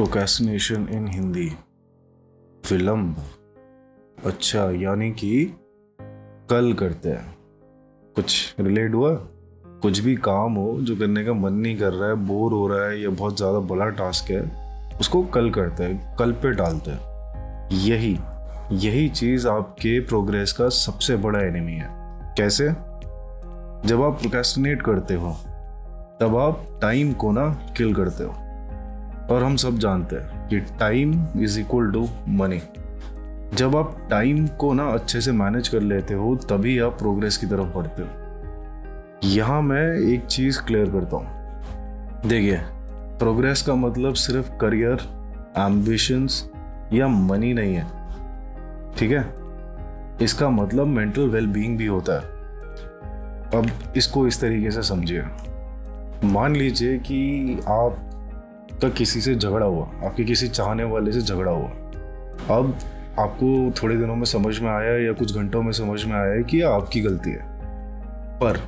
Procrastination इन हिंदी विलंब अच्छा यानी कि कल करते हैं। कुछ रिलेट हुआ? कुछ भी काम हो जो करने का मन नहीं कर रहा है बोर हो रहा है या बहुत ज़्यादा बड़ा टास्क है, उसको कल करते हैं, कल पे डालते हैं। यही यही चीज़ आपके प्रोग्रेस का सबसे बड़ा एनिमी है। कैसे? जब आप प्रोकेस्टिनेट करते हो, तब आप टाइम को ना किल करते हो। और हम सब जानते हैं कि time is equal to money जब आप टाइम को ना अच्छे से मैनेज कर लेते हो, तभी आप प्रोग्रेस की तरफ़ बढ़ते हो। यहाँ मैं एक चीज़ क्लियर करता हूँ। देखिए प्रोग्रेस का मतलब सिर्फ़ करियर एम्बिशंस या मनी नहीं है। ठीक है? इसका मतलब मेंटल वेल बीइंग भी होता है। अब इसको इस तरीके से समझिए। मान लीजिए कि आप का किसी से झगड़ा हुआ, आपके किसी चाहने वाले से झगड़ा हुआ। अब आपको थोड़े दिनों में समझ में आया या कुछ घंटों में समझ में आया है कि आपकी गलती है। पर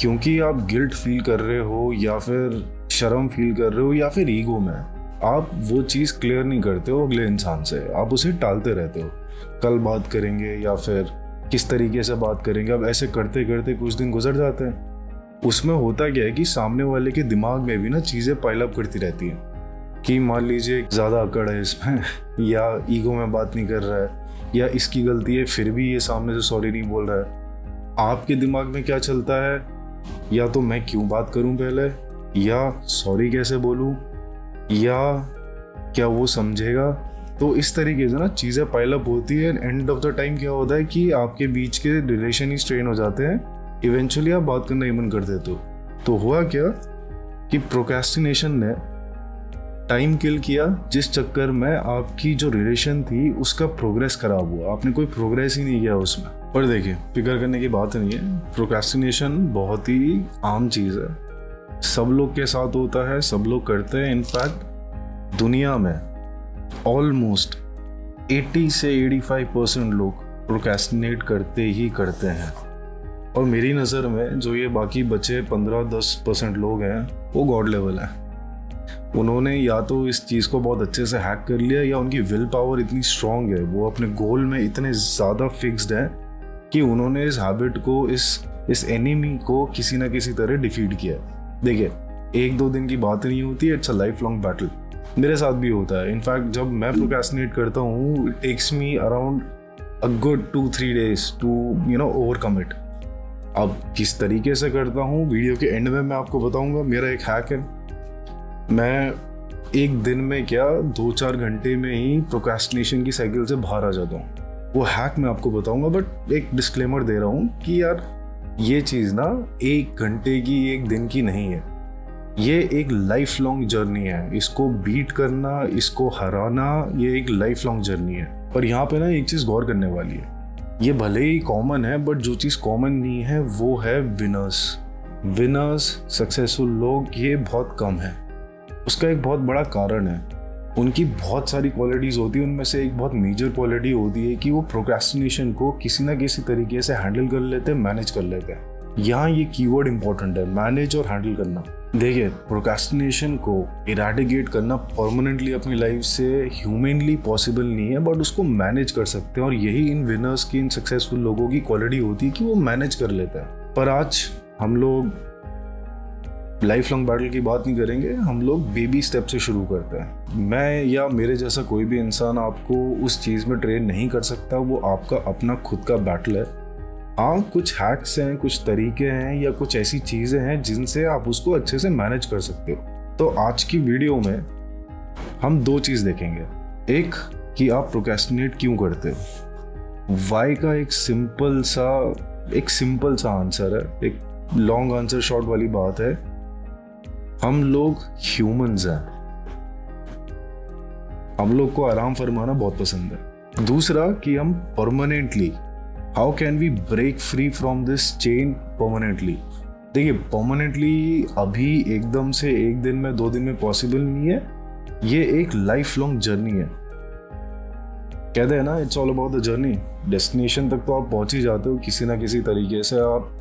क्योंकि आप गिल्ट फील कर रहे हो या फिर शर्म फील कर रहे हो या फिर ईगो में, आप वो चीज़ क्लियर नहीं करते हो अगले इंसान से। आप उसे टालते रहते हो। कल बात करेंगे या फिर किस तरीके से बात करेंगे, अब ऐसे करते करते कुछ दिन गुजर जाते हैं। उसमें होता क्या है कि सामने वाले के दिमाग में भी ना चीज़ें पाइलअप करती रहती हैं। कि मान लीजिए ज़्यादा अकड़ है इसमें, या ईगो में बात नहीं कर रहा है, या इसकी गलती है, फिर भी ये सामने से सॉरी नहीं बोल रहा है। आपके दिमाग में क्या चलता है? या तो मैं क्यों बात करूँ पहले? या सॉरी कैसे बोलूँ? या क्या वो समझेगा? तो इस तरीके से ना चीज़ें पाइलअप होती है एंड ऑफ़ द टाइम क्या होता है कि आपके बीच के रिलेशन ही स्ट्रेन हो जाते हैं। इवेंचुअली आप बात करना ही मन कर देते हो। तो हुआ क्या कि प्रोकेस्टिनेशन ने टाइम किल किया, जिस चक्कर में आपकी जो रिलेशन थी, उसका प्रोग्रेस खराब हुआ। आपने कोई प्रोग्रेस ही नहीं किया उसमें। पर देखिए, फ़िक्र करने की बात नहीं है। प्रोकेस्टिनेशन बहुत ही आम चीज़ है। सब लोग के साथ होता है, सब लोग करते हैं। इनफैक्ट दुनिया में ऑलमोस्ट 80 से 85 परसेंट लोग प्रोकेस्टिनेट करते ही करते हैं। और मेरी नज़र में जो ये बाकी बचे 15-10 परसेंट लोग हैं, वो गॉड लेवल है। उन्होंने या तो इस चीज़ को बहुत अच्छे से हैक कर लिया या उनकी विल पावर इतनी स्ट्रांग है। वो अपने गोल में इतने ज़्यादा फिक्स्ड हैं कि उन्होंने इस हैबिट को, इस इस एनिमी को किसी ना किसी तरह डिफीट किया देखिए, एक दो दिन की बात नहीं होती it's a life long battle मेरे साथ भी होता है। इनफैक्ट जब मैं प्रोकेस्टिनेट करता हूँ it takes me around a good two three days to you know overcome it अब किस तरीके से करता हूँ, वीडियो के एंड में मैं आपको बताऊँगा। मेरा एक हैक है। मैं एक दिन में क्या दो चार घंटे में ही प्रोकेस्टिनेशन की साइकिल से बाहर आ जाता हूँ। वो हैक मैं आपको बताऊँगा बट एक डिस्क्लेमर दे रहा हूँ कि यार, ये चीज़ ना एक घंटे की, एक दिन की नहीं है। ये एक लाइफ लॉन्ग जर्नी है। इसको बीट करना, इसको हराना, ये एक लाइफ लॉन्ग जर्नी है। पर यहाँ पे ना एक चीज़ गौर करने वाली है। ये भले ही कॉमन है बट जो चीज़ कॉमन नहीं है, वो है विनर्स विनर्स सक्सेसफुल लोग, ये बहुत कम है। उसका एक बहुत बड़ा कारण है। उनकी बहुत सारी क्वालिटीज़ होती है, उनमें से एक बहुत मेजर क्वालिटी होती है कि वो प्रोक्रेस्टिनेशन को किसी ना किसी तरीके से हैंडल कर लेते हैं मैनेज कर लेते हैं। यहाँ ये कीवर्ड इंपॉर्टेंट है मैनेज और हैंडल करना। देखिए प्रोक्रेस्टिनेशन को इराडिकेट करना परमानेंटली अपनी लाइफ से ह्यूमनली पॉसिबल नहीं है बट उसको मैनेज कर सकते हैं और यही इन विनर्स की, इन सक्सेसफुल लोगों की क्वालिटी होती है कि वो मैनेज कर लेते हैं। पर आज हम लोग लाइफ लॉन्ग बैटल की बात नहीं करेंगे, हम लोग बेबी स्टेप से शुरू करते हैं। मैं या मेरे जैसा कोई भी इंसान आपको उस चीज़ में ट्रेन नहीं कर सकता, वो आपका अपना खुद का बैटल है। हाँ कुछ हैक्स हैं, कुछ तरीके हैं या कुछ ऐसी चीज़ें हैं जिनसे आप उसको अच्छे से मैनेज कर सकते हो। तो आज की वीडियो में हम दो चीज़ देखेंगे। एक, कि आप प्रोकेस्टिनेट क्यों करते हो? वाई का एक सिंपल सा, एक सिंपल सा आंसर है, एक लॉन्ग आंसर शॉर्ट वाली बात है। हम लोग ह्यूमंस हैं। हम लोग को आराम फरमाना बहुत पसंद है। दूसरा कि हम permanently how can we break free from this chain permanently देखिए परमानेंटली अभी एकदम से एक दिन में, दो दिन में पॉसिबल नहीं है। ये एक लाइफ लॉन्ग जर्नी है। कहते हैं ना it's all about the journey destination तक तो आप पहुँच ही जाते हो, किसी ना किसी तरीके से आप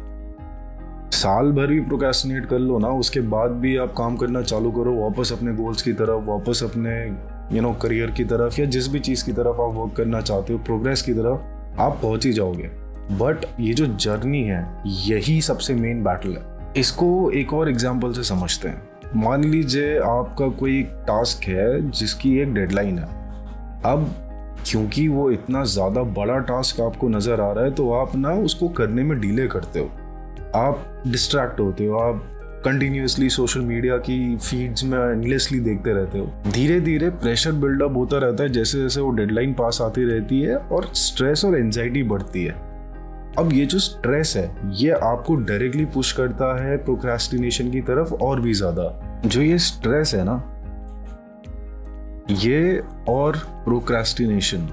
साल भर भी प्रोकेस्टिनेट कर लो ना, उसके बाद भी आप काम करना चालू करो, वापस अपने गोल्स की तरफ़, वापस अपने यू नो करियर की तरफ़ या जिस भी चीज़ की तरफ़ आप वर्क करना चाहते हो प्रोग्रेस की तरफ़, आप पहुँच ही जाओगे। बट ये जो जर्नी है, यही सबसे मेन बैटल है। इसको एक और एग्ज़ाम्पल से समझते हैं। मान लीजिए आपका कोई टास्क है, जिसकी एक डेडलाइन है। अब क्योंकि वो इतना ज़्यादा बड़ा टास्क आपको नज़र आ रहा है तो आप ना उसको करने में डिले करते हो। आप डिस्ट्रैक्ट होते हो, आप कंटिन्यूसली सोशल मीडिया की फीड्स में एंडलेसली देखते रहते हो। धीरे धीरे प्रेशर बिल्डअप होता रहता है जैसे जैसे वो डेडलाइन पास आती रहती है और स्ट्रेस और एनजाइटी बढ़ती है। अब ये जो स्ट्रेस है, ये आपको डायरेक्टली पुश करता है प्रोक्रेस्टिनेशन की तरफ़ और भी ज़्यादा। जो ये स्ट्रेस है ना, ये और प्रोक्रेस्टिनेशन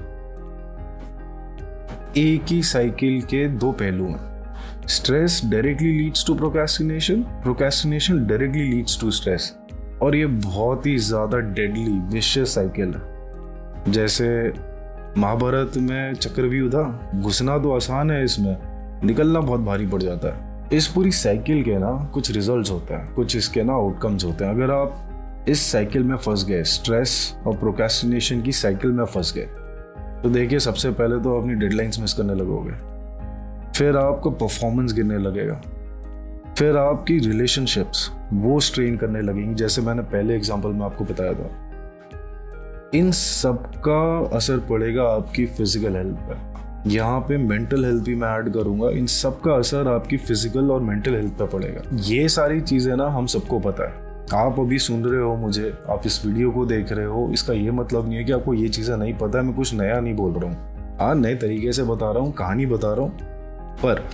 एक ही साइकिल के दो पहलू हैं। Stress directly leads to procrastination procrastination directly leads to stress और ये बहुत ही ज़्यादा डेडली विशियस साइकिल है। जैसे महाभारत में चक्रव्यूह था, घुसना तो आसान है इसमें, निकलना बहुत भारी पड़ जाता है। इस पूरी साइकिल के ना कुछ रिजल्ट्स होते हैं, कुछ इसके ना आउटकम्स होते हैं। अगर आप इस साइकिल में फंस गए स्ट्रेस और प्रोकेस्टिनेशन की साइकिल में फंस गए तो देखिए सबसे पहले तो अपनी डेडलाइंस मिस करने लगोगे। फिर आपका परफॉर्मेंस गिरने लगेगा। फिर आपकी रिलेशनशिप्स वो स्ट्रेन करने लगेंगी, जैसे मैंने पहले एग्जांपल में आपको बताया था। इन सब का असर पड़ेगा आपकी फ़िज़िकल हेल्थ पर। यहाँ पे मेंटल हेल्थ भी मैं ऐड करूँगा, इन सब का असर आपकी फ़िज़िकल और मेंटल हेल्थ पर पड़ेगा। ये सारी चीज़ें ना हम सबको पता है। आप अभी सुन रहे हो मुझे, आप इस वीडियो को देख रहे हो, इसका ये मतलब नहीं है कि आपको ये चीज़ें नहीं पता है मैं कुछ नया नहीं बोल रहा हूँ। हाँ नए तरीके से बता रहा हूँ, कहानी बता रहा हूँ पर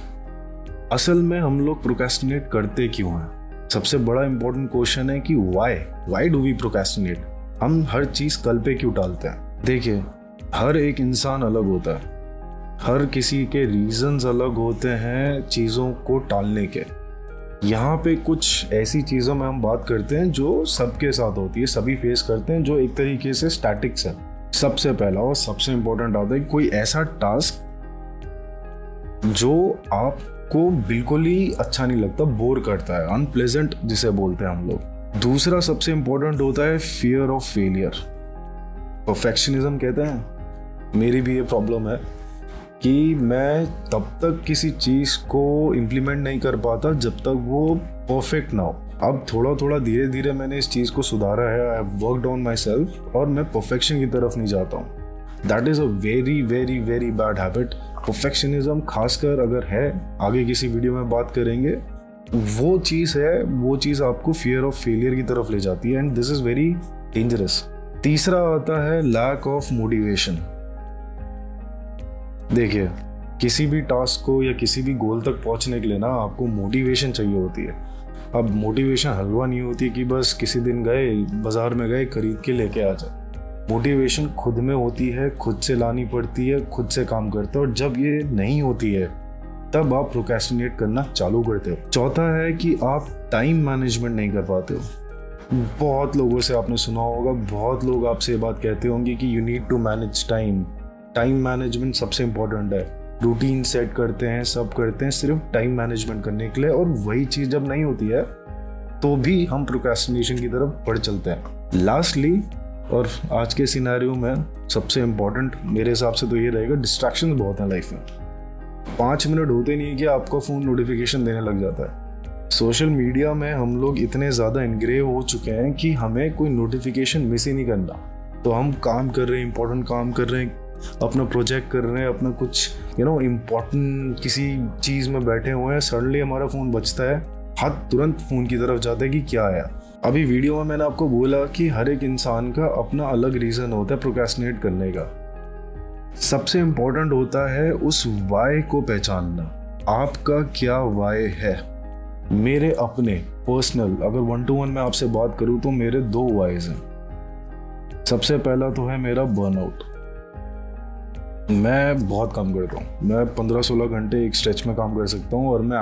असल में हम लोग प्रोकेस्टिनेट करते क्यों हैं? सबसे बड़ा इंपॉर्टेंट क्वेश्चन है कि why why do we procrastinate हम हर चीज़ कल पे क्यों टालते हैं? देखिए, हर एक इंसान अलग होता है। हर किसी के रीजंस अलग होते हैं चीज़ों को टालने के। यहाँ पे कुछ ऐसी चीज़ों में हम बात करते हैं जो सबके साथ होती है, सभी फेस करते हैं, जो एक तरीके से स्टैटिक्स है। सबसे पहला और सबसे इंपॉर्टेंट आता है कोई ऐसा टास्क जो आपको बिल्कुल ही अच्छा नहीं लगता बोर करता है अनप्लेजेंट जिसे बोलते हैं हम लोग। दूसरा सबसे इंपॉर्टेंट होता है फियर ऑफ़ फेलियर परफेक्शनिज्म कहते हैं। मेरी भी ये प्रॉब्लम है कि मैं तब तक किसी चीज़ को इम्प्लीमेंट नहीं कर पाता जब तक वो परफेक्ट ना हो। अब थोड़ा थोड़ा धीरे धीरे मैंने इस चीज़ को सुधारा है I worked on myself और मैं परफेक्शन की तरफ़ नहीं जाता हूँ। That is a very very very bad habit perfectionism खासकर अगर है, आगे किसी वीडियो में बात करेंगे, वो चीज़ है, वो चीज़ आपको फियर ऑफ़ फेलियर की तरफ़ ले जाती है and this is very dangerous तीसरा आता है लैक ऑफ़ मोटिवेशन देखिए, किसी भी टास्क को या किसी भी गोल तक पहुँचने के लिए ना आपको मोटिवेशन चाहिए होती है। अब मोटिवेशन हलवा नहीं होती कि बस किसी दिन गए, बाज़ार में गए, खरीद के लेके आ जाए। मोटिवेशन खुद में होती है, खुद से लानी पड़ती है, खुद से काम करते हो और जब ये नहीं होती है, तब आप प्रोकेस्टिनेट करना चालू करते हो। चौथा है कि आप टाइम मैनेजमेंट नहीं कर पाते हो। बहुत लोगों से आपने सुना होगा, बहुत लोग आपसे ये बात कहते होंगे कि you need to manage time time management सबसे इंपॉर्टेंट है। रूटीन सेट करते हैं, सब करते हैं, सिर्फ़ टाइम मैनेजमेंट करने के लिए और वही चीज़ जब नहीं होती है तो भी हम प्रोकेस्टिनेशन की तरफ़ बढ़ चलते हैं। लास्टली और आज के सिनारियों में सबसे इम्पोर्टेंट मेरे हिसाब से तो ये रहेगा डिस्ट्रैक्शन बहुत हैं लाइफ में। पाँच मिनट होते नहीं है कि आपका फ़ोन नोटिफिकेशन देने लग जाता है। सोशल मीडिया में हम लोग इतने ज़्यादा इनग्रेव हो चुके हैं कि हमें कोई नोटिफिकेशन मिस ही नहीं करना। तो हम काम कर रहे हैं इंपॉर्टेंट काम कर रहे हैं, अपना प्रोजेक्ट कर रहे हैं, अपना कुछ यू नो इम्पोर्टेंट किसी चीज़ में बैठे हुए हैं सडनली हमारा फ़ोन बचता है। हाथ तुरंत फ़ोन की तरफ़ जाता है कि क्या आया अभी वीडियो में मैंने आपको बोला कि हर एक इंसान का अपना अलग रीज़न होता है प्रोकेस्टिनेट करने का। सबसे इंपॉर्टेंट होता है उस वाय को पहचानना। आपका क्या वाय है? मेरे अपने पर्सनल अगर वन टू वन में आपसे बात करूँ तो मेरे दो वाइज हैं। सबसे पहला तो है मेरा बर्नआउट मैं बहुत काम करता हूँ। मैं पंद्रह सोलह घंटे एक स्ट्रेच में काम कर सकता हूँ और मैं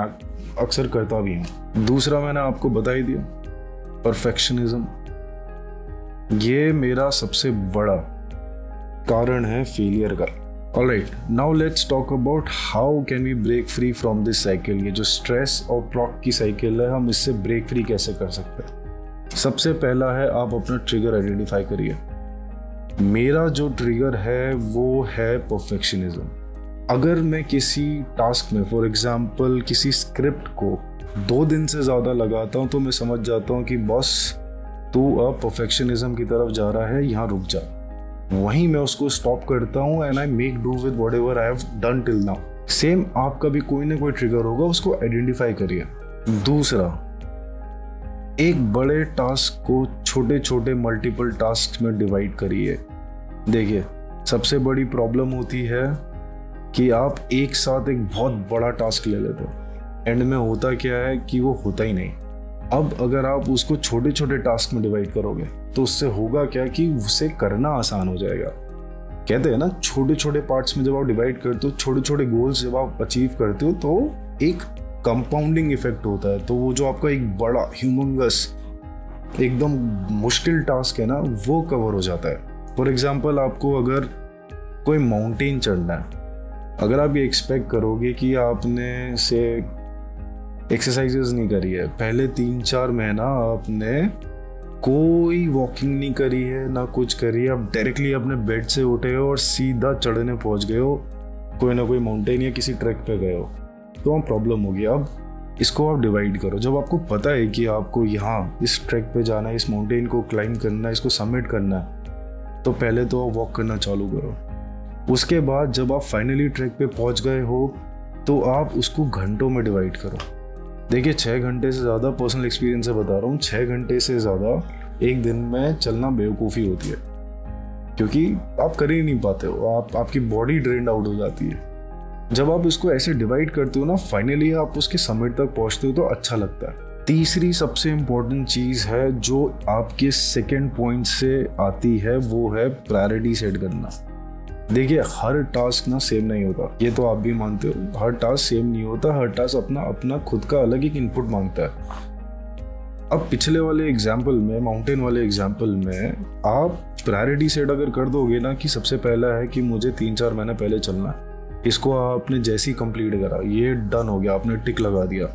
अक्सर करता भी हूँ। दूसरा मैंने आपको बता ही दिया। परफेक्शनिज्म। ये मेरा सबसे बड़ा कारण है फेलियर का। All right now let's talk about how can we break free from this cycle ये जो स्ट्रेस और प्रॉक की साइकिल है, हम इससे ब्रेक फ्री कैसे कर सकते हैं? सबसे पहला है, आप अपना ट्रिगर आइडेंटिफाई करिए। मेरा जो ट्रिगर है, वो है परफेक्शनिज्म अगर मैं किसी टास्क में फॉर एग्जांपल किसी स्क्रिप्ट को दो दिन से ज़्यादा लगाता हूँ तो मैं समझ जाता हूँ कि बॉस तू अब परफेक्शनिज्म की तरफ़ जा रहा है, यहाँ रुक जा। वहीं मैं उसको स्टॉप करता हूँ and I make do with whatever I have done till now same आपका भी कोई ना कोई ट्रिगर होगा, उसको आइडेंटिफाई करिए। दूसरा, एक बड़े टास्क को छोटे छोटे मल्टीपल टास्क में डिवाइड करिए। देखिए, सबसे बड़ी प्रॉब्लम होती है कि आप एक साथ एक बहुत बड़ा टास्क ले लेते हो। एंड में होता क्या है कि वो होता ही नहीं। अब अगर आप उसको छोटे छोटे टास्क में डिवाइड करोगे तो उससे होगा क्या कि उसे करना आसान हो जाएगा। कहते हैं ना छोटे छोटे पार्ट्स में जब आप डिवाइड करते हो छोटे छोटे गोल्स जब आप अचीव करते हो तो एक कंपाउंडिंग इफ़ेक्ट होता है। तो वो जो आपका एक बड़ा ह्यूमंगस एकदम मुश्किल टास्क है ना, वो कवर हो जाता है। फॉर एग्ज़ाम्पल आपको अगर कोई माउंटेन चढ़ना है, अगर आप ये एक्सपेक्ट करोगे कि आपने से एक्सरसाइजेस नहीं करी है। पहले तीन चार महीना आपने कोई वॉकिंग नहीं करी है, ना कुछ करी है। आप डायरेक्टली अपने बेड से उठे हो और सीधा चढ़ने पहुँच गए हो। कोई ना कोई माउंटेन या किसी ट्रैक पे गए हो। तो वहाँ प्रॉब्लम होगी। अब इसको आप डिवाइड करो। जब आपको पता है कि आपको यहाँ इस ट्रैक पे जाना है, इस माउंटेन को क्लाइंब करना है, इसको सबमिट करना है तो पहले तो आप वॉक करना चालू करो। उसके बाद जब आप फाइनली ट्रैक पे पहुँच गए हो तो आप उसको घंटों में डिवाइड करो। देखिए छः घंटे से ज़्यादा पर्सनल एक्सपीरियंस से बता रहा हूँ। छः घंटे से ज़्यादा एक दिन में चलना बेवकूफ़ी होती है। क्योंकि आप कर ही नहीं पाते हो। आप, आपकी बॉडी ड्रेंड आउट हो जाती है। जब आप इसको ऐसे डिवाइड करते हो ना फाइनली आप उसके समिट तक पहुँचते हो तो अच्छा लगता है। तीसरी सबसे इम्पोर्टेंट चीज़ है, जो आपके सेकेंड पॉइंट से आती है, वो है प्रायोरिटी सेट करना। देखिए, हर टास्क ना सेम नहीं होता। ये तो आप भी मानते हो। हर टास्क सेम नहीं होता। हर टास्क अपना अपना खुद का अलग एक इनपुट माँगता है। अब पिछले वाले एग्ज़ाम्पल में माउंटेन वाले एग्ज़ाम्पल में, आप प्रायोरिटी सेट अगर कर दोगे ना कि सबसे पहला है कि मुझे तीन चार महीने पहले चलना इसको आपने जैसी कंप्लीट करा, ये डन हो गया, आपने टिक लगा दिया।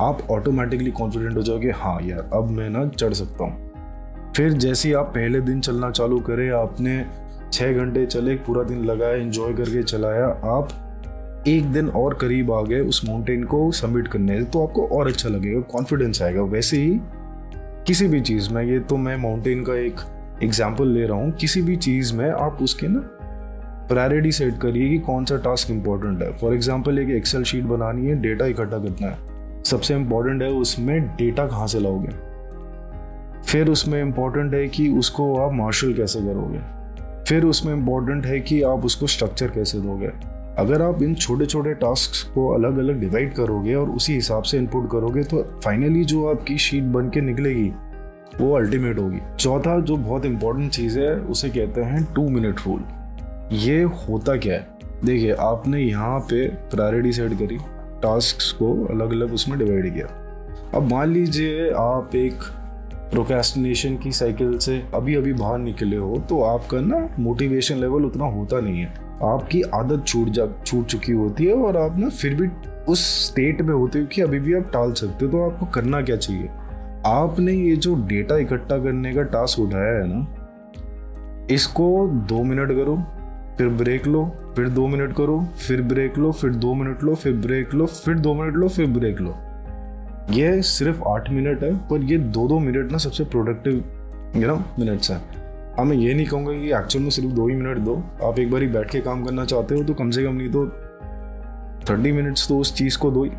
आप ऑटोमेटिकली कॉन्फिडेंट हो जाओगे हाँ यार, अब मैं ना चढ़ सकता हूँ। फिर जैसे ही आप पहले दिन चलना चालू करें, आपने छः घंटे चले, पूरा दिन लगाया इंजॉय करके चलाया। आप एक दिन और करीब आ गए उस माउंटेन को सबमिट करने। तो आपको और अच्छा लगेगा कॉन्फिडेंस आएगा। वैसे ही किसी भी चीज़ में, ये तो मैं माउंटेन का एक एग्ज़ाम्पल ले रहा हूँ, किसी भी चीज़ में आप उसके ना प्रायोरिटी सेट करिए कि कौन सा टास्क इंपॉर्टेंट है। फॉर एग्ज़ाम्पल एक एक्सेल शीट बनानी है डेटा इकट्ठा करना है। सबसे इंपॉर्टेंट है उसमें डेटा कहाँ से लाओगे? फिर उसमें इंपॉर्टेंट है कि उसको आप मार्शल कैसे करोगे? फिर उसमें इम्पोर्टेंट है कि आप उसको स्ट्रक्चर कैसे दोगे। अगर आप इन छोटे छोटे टास्क को अलग अलग डिवाइड करोगे और उसी हिसाब से इनपुट करोगे तो फाइनली जो आपकी शीट बन के निकलेगी, वो अल्टीमेट होगी। चौथा जो बहुत इंपॉर्टेंट चीज़ है, उसे कहते हैं टू मिनट रूल ये होता क्या है? देखिए, आपने यहाँ पे प्रायोरिटी सेट करी टास्क को अलग अलग उसमें डिवाइड किया। अब मान लीजिए आप एक प्रोकेस्टिनेशन की साइकिल से अभी अभी बाहर निकले हो तो आपका ना मोटिवेशन लेवल उतना होता नहीं है। आपकी आदत छूट जा, छूट चुकी होती है और आप ना फिर भी उस स्टेट में होते हो कि अभी भी आप टाल सकते हो तो आपको करना क्या चाहिए? आपने ये जो डेटा इकट्ठा करने का टास्क उठाया है ना, इसको दो मिनट करो, फिर ब्रेक लो, फिर दो मिनट करो, फिर ब्रेक लो, फिर दो मिनट लो, फिर ब्रेक लो, फिर दो मिनट लो, फिर ब्रेक लो। ये सिर्फ़ आठ मिनट है, पर ये दो दो मिनट ना सबसे प्रोडक्टिव यू नो मिनट्स हैं। हाँ मैं ये नहीं कहूँगा कि एक्चुअल में सिर्फ़ दो ही मिनट दो। आप एक बार ही बैठ के काम करना चाहते हो तो कम से कम नहीं तो थर्टी मिनट्स तो उस चीज़ को दो ही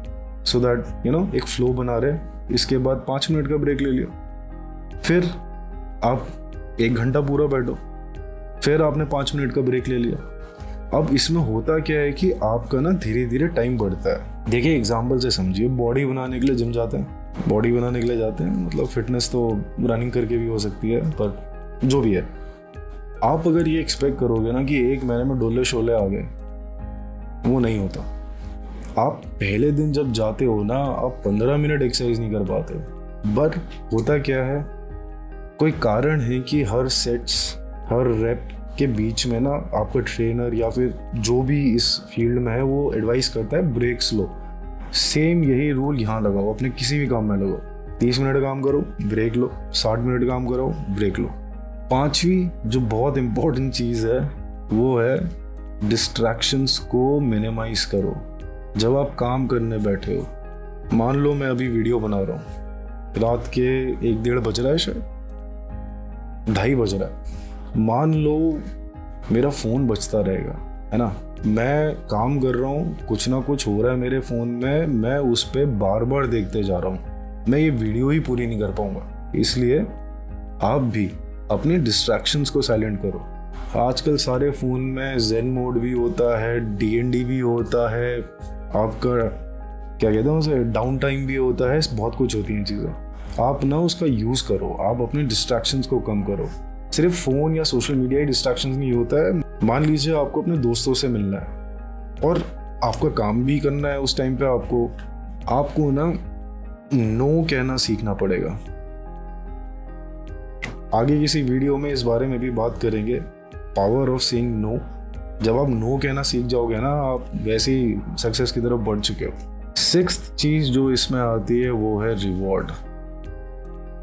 सो दैट यू नो एक फ्लो बना रहे। इसके बाद पाँच मिनट का ब्रेक ले लिया। फिर आप एक घंटा पूरा बैठो। फिर आपने पाँच मिनट का ब्रेक ले लिया। अब इसमें होता क्या है कि आपका ना धीरे धीरे टाइम बढ़ता है। देखिए एग्ज़ाम्पल से समझिए बॉडी बनाने के लिए जिम जाते हैं। बॉडी बनाने के लिए जाते हैं मतलब फिटनेस तो रनिंग करके भी हो सकती है, पर जो भी है। आप अगर ये एक्सपेक्ट करोगे ना कि एक महीने में डोले शोले आ गए, वो नहीं होता। आप पहले दिन जब जाते हो ना, आप पंद्रह मिनट एक्सरसाइज नहीं कर पाते। बट होता क्या है, कोई कारण है कि हर सेट्स हर रेप के बीच में ना आपका ट्रेनर या फिर जो भी इस फ़ील्ड में है, वो एडवाइस करता है ब्रेक लो। सेम यही रूल यहाँ लगाओ, अपने किसी भी काम में लगाओ। तीस मिनट काम करो ब्रेक लो। साठ मिनट काम करो ब्रेक लो। पांचवी जो बहुत इंपॉर्टेंट चीज़ है, वो है डिस्ट्रैक्शंस को मिनिमाइज करो। जब आप काम करने बैठे हो, मान लो मैं अभी वीडियो बना रहा हूँ। रात के एक डेढ़ बज रहा है शायद। ढाई बज रहा है। मान लो मेरा फ़ोन बचता रहेगा, है ना? मैं काम कर रहा हूँ, कुछ ना कुछ हो रहा है मेरे फ़ोन में, मैं उस पर बार बार देखते जा रहा हूँ। मैं ये वीडियो ही पूरी नहीं कर पाऊँगा। इसलिए आप भी अपनी डिस्ट्रैक्शंस को साइलेंट करो। आजकल सारे फ़ोन में जेन मोड भी होता है डीएनडी भी होता है, आपका क्या कहते हैं उसे डाउन टाइम भी होता है, बहुत कुछ होती हैं चीज़ें। आप ना उसका यूज़ करो, आप अपने डिस्ट्रैक्शंस को कम करो। सिर्फ़ फ़ोन या सोशल मीडिया ही डिस्ट्रैक्शंस नहीं होता है। मान लीजिए आपको अपने दोस्तों से मिलना है और आपका काम भी करना है उस टाइम पे आपको आपको ना नो कहना सीखना पड़ेगा। आगे किसी वीडियो में इस बारे में भी बात करेंगे। पावर ऑफ़ सीइंग नो जब आप नो कहना सीख जाओगे ना, आप वैसे ही सक्सेस की तरफ़ बढ़ चुके हो। सिक्स चीज़ जो इसमें आती है वो है रिवॉर्ड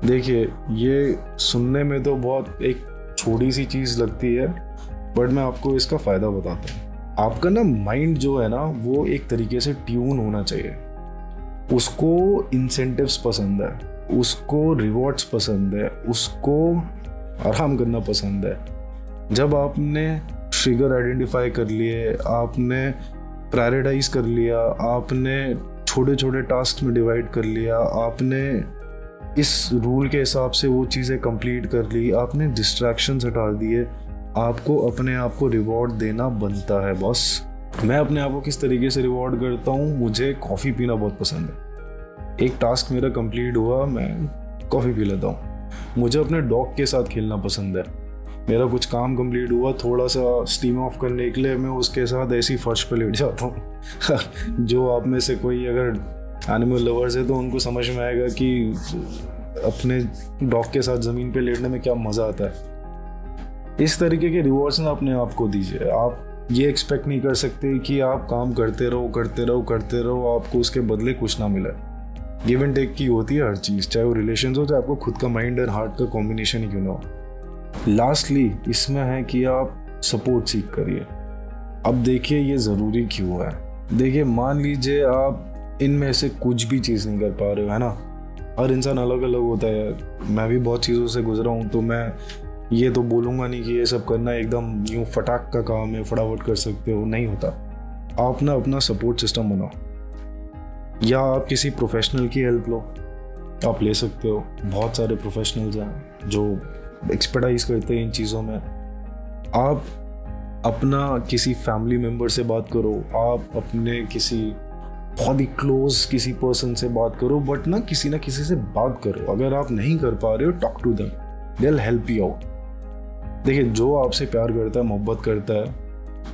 देखिए, ये सुनने में तो बहुत एक छोटी सी चीज़ लगती है, बट मैं आपको इसका फ़ायदा बताता हूँ। आपका ना माइंड जो है ना, वो एक तरीके से ट्यून होना चाहिए। उसको इंसेंटिव्स पसंद है, उसको रिवॉर्ड्स पसंद है, उसको आराम करना पसंद है। जब आपने ट्रिगर आइडेंटिफाई कर लिए, आपने प्रायोरिटाइज कर लिया, आपने छोटे छोटे टास्क में डिवाइड कर लिया, आपने इस रूल के हिसाब से वो चीज़ें कंप्लीट कर ली, आपने डिस्ट्रैक्शन हटा दिए, आपको अपने आप को रिवॉर्ड देना बनता है, बॉस। मैं अपने आप को किस तरीके से रिवॉर्ड करता हूँ, मुझे कॉफ़ी पीना बहुत पसंद है। एक टास्क मेरा कंप्लीट हुआ, मैं कॉफ़ी पी लेता हूँ। मुझे अपने डॉग के साथ खेलना पसंद है। मेरा कुछ काम कंप्लीट हुआ थोड़ा सा स्टीम ऑफ़ करने के लिए मैं उसके साथ ऐसी फर्श पर लेट जाता हूँ। जो आप में से कोई अगर एनिमल लवर्स है तो उनको समझ में आएगा कि अपने डॉग के साथ ज़मीन पे लेटने में क्या मज़ा आता है। इस तरीके के रिवॉर्ड्स ना अपने आप को दीजिए। आप ये एक्सपेक्ट नहीं कर सकते कि आप काम करते रहो करते रहो करते रहो, आपको उसके बदले कुछ ना मिले। गिव एंड टेक की होती है हर चीज़, चाहे वो रिलेशन हो, चाहे आपको खुद का माइंड और हार्ट का कॉम्बिनेशन ही क्यों ना हो। लास्टली इसमें है कि आप सपोर्ट सीख करिए। अब देखिए ये ज़रूरी क्यों है। देखिए, मान लीजिए आप इनमें से कुछ भी चीज़ नहीं कर पा रहे हो, है ना? हर इंसान अलग अलग होता है मैं भी बहुत चीज़ों से गुजरा हूँ तो मैं ये तो बोलूँगा नहीं कि ये सब करना एकदम यूँ फटाक का काम है, फटाफट कर सकते हो, नहीं होता। आप ना अपना सपोर्ट सिस्टम बनाओ। या आप किसी प्रोफेशनल की हेल्प लो। आप ले सकते हो। बहुत सारे प्रोफेशनल्स हैं जो एक्सपर्टाइज करते हैं इन चीज़ों में। आप अपना किसी फैमिली मेंबर से बात करो। आप अपने किसी बहुत ही क्लोज किसी पर्सन से बात करो बट ना किसी ना किसी से बात करो। अगर आप नहीं कर पा रहे हो टॉक टू दम दे हेल्प यू आउट देखिए, जो आपसे प्यार करता है, मोहब्बत करता है,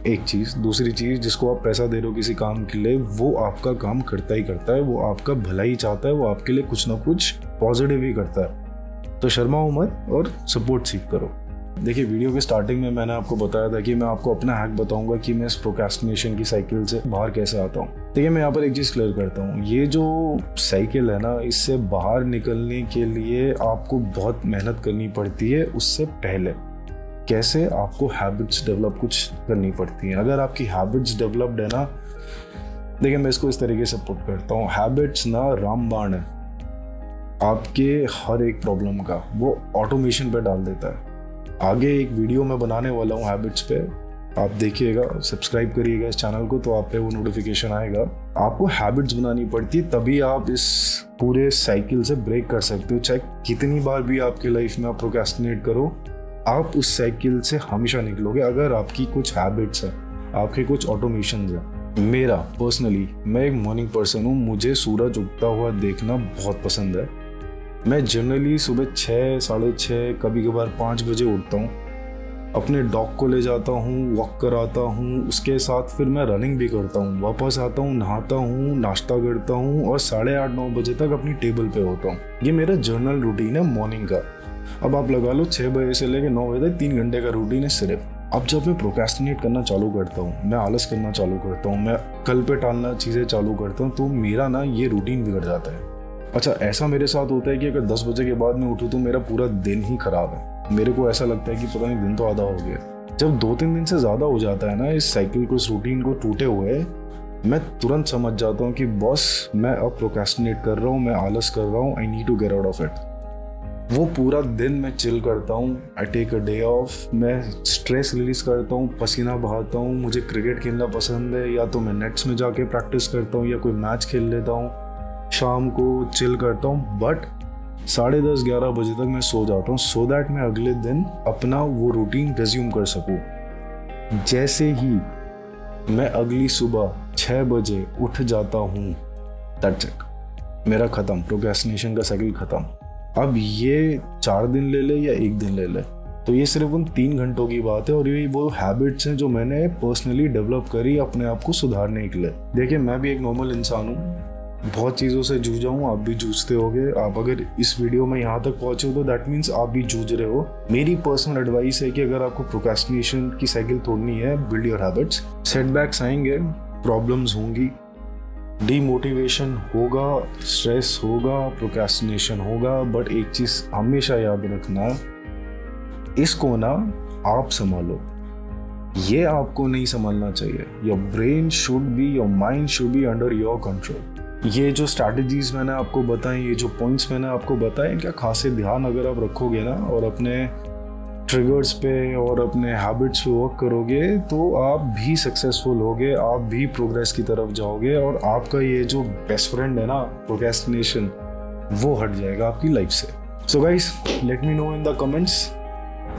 एक चीज़। दूसरी चीज़, जिसको आप पैसा दे रहे हो किसी काम के लिए, वो आपका काम करता ही करता है, वो आपका भला ही चाहता है, वो आपके लिए कुछ ना कुछ पॉजिटिव ही करता है। तो शर्मा मत और सपोर्ट सीख करो। देखिए, वीडियो के स्टार्टिंग में मैंने आपको बताया था कि मैं आपको अपना हैक बताऊँगा कि मैं इस प्रोकेस्टिनेशन की साइकिल से बाहर कैसे आता हूँ। देखिए, मैं यहाँ पर एक चीज़ क्लियर करता हूँ। ये जो साइकिल है ना, इससे बाहर निकलने के लिए आपको बहुत मेहनत करनी पड़ती है, उससे पहले। कैसे? आपको हैबिट्स डेवलप कुछ करनी पड़ती हैं। अगर आपकी हैबिट्स डेवलप्ड है ना, देखिए, मैं इसको इस तरीके से पुट करता हूँ। हैबिट्स ना रामबाण है। आपके हर एक प्रॉब्लम का, वो ऑटोमेशन पे डाल देता है। आगे एक वीडियो मैं बनाने वाला हूँ हैबिट्स पे। आप देखिएगा सब्सक्राइब करिएगा इस चैनल को तो आप पे वो नोटिफिकेशन आएगा। आपको हैबिट्स बनानी पड़ती है तभी आप इस पूरे साइकिल से ब्रेक कर सकते हो। चाहे कितनी बार भी आपके लाइफ में आप प्रोकेस्टिनेट करो, आप उस साइकिल से हमेशा निकलोगे। अगर आपकी कुछ हैबिट्स है, आपके कुछ ऑटोमेशन है, मेरा पर्सनली मैं एक मॉर्निंग पर्सन हूँ, मुझे सूरज उगता हुआ देखना बहुत पसंद है। मैं जनरली सुबह छः साढ़े छः कभी कभार पाँच बजे उठता हूँ। अपने डॉग को ले जाता हूँ वॉक कराता हूँ, उसके साथ फिर मैं रनिंग भी करता हूँ। वापस आता हूँ, नहाता हूँ, नाश्ता करता हूँ और साढ़े आठ, नौ बजे तक अपनी टेबल पे होता हूँ। ये मेरा जर्नल रूटीन है मॉर्निंग का। अब आप लगा लो छः बजे से लेकर नौ बजे तक तीन घंटे का रूटीन है सिर्फ़। अब जब मैं प्रोकेस्टिनेट करना चालू करता हूँ, मैं आलस करना चालू करता हूँ, मैं कल पे टालना चीज़ें चालू करता हूँ तो मेरा ना ये रूटीन बिगड़ जाता है। अच्छा ऐसा मेरे साथ होता है कि अगर दस बजे के बाद मैं उठूँ तो मेरा पूरा दिन ही खराब है। मेरे को ऐसा लगता है कि पता नहीं, दिन तो आधा हो गया। जब दो तीन दिन से ज़्यादा हो जाता है ना, इस साइकिल को, इस रूटीन को टूटे हुए, मैं तुरंत समझ जाता हूँ कि बॉस मैं अब प्रोकेस्टिनेट कर रहा हूँ, मैं आलस कर रहा हूँ I need to get out of it वो पूरा दिन मैं चिल करता हूँ I take a day off मैं स्ट्रेस रिलीज़ करता हूँ, पसीना बहाता हूँ, मुझे क्रिकेट खेलना पसंद है, या तो मैं नेट्स में जाके प्रैक्टिस करता हूँ, या कोई मैच खेल लेता हूँ। शाम को चिल करता हूँ बट साढ़े दस, ग्यारह बजे तक मैं सो जाता हूँ सो दैट मैं अगले दिन अपना वो रूटीन रिज्यूम कर सकूँ। जैसे ही मैं अगली सुबह छः बजे उठ जाता हूँ दैट्स इट मेरा ख़त्म प्रोग्रेसनेशन का साइकिल ख़त्म। अब ये चार दिन ले ले या एक दिन ले ले? तो ये सिर्फ़ उन तीन घंटों की बात है और ये वो हैबिट्स हैं जो मैंने पर्सनली डेवलप करी अपने आप को सुधारने के लिए। देखिए, मैं भी एक नॉर्मल इंसान हूँ बहुत चीज़ों से जूझा हूँ, आप भी जूझते होगे। आप अगर इस वीडियो में यहाँ तक पहुँचे हो तो दैट मीन्स आप भी जूझ रहे हो। मेरी पर्सनल एडवाइस है कि अगर आपको प्रोकेस्टिनेशन की साइकिल तोड़नी है बिल्ड योर हैबिट्स सेटबैक्स आएँगे प्रॉब्लम्स होंगी। डीमोटिवेशन होगा स्ट्रेस होगा प्रोकेस्टिनेशन होगा बट एक चीज़ हमेशा याद रखना इसको ना आप संभालो। ये आपको नहीं संभालना चाहिए। Your brain should be your mind should be under your control ये जो स्ट्रैटेजीज मैंने आपको बताई, ये जो पॉइंट्स मैंने आपको बताए क्या खासे ध्यान अगर आप रखोगे ना और अपने ट्रिगर्स पे और अपने हैबिट्स पे वर्क करोगे तो आप भी सक्सेसफुल होगे, आप भी प्रोग्रेस की तरफ़ जाओगे और आपका ये जो बेस्ट फ्रेंड है ना प्रोकेस्टिनेशन वो हट जाएगा आपकी लाइफ से। So guys let me know in the comments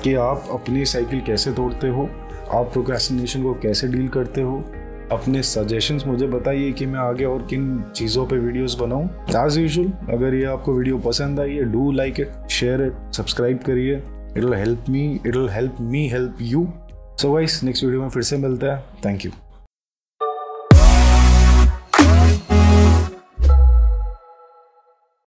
कि आप अपनी साइकिल कैसे तोड़ते हो, आप प्रोकेस्टिनेशन को कैसे डील करते हो अपने सजेशंस मुझे बताइए कि मैं आगे और किन चीज़ों पे वीडियोस बनाऊँ। एज यूजल अगर ये आपको वीडियो पसंद आई है do like it share it subscribe करिए। It will help me it will help me help you so guys next video में फिर से मिलता है। Thank you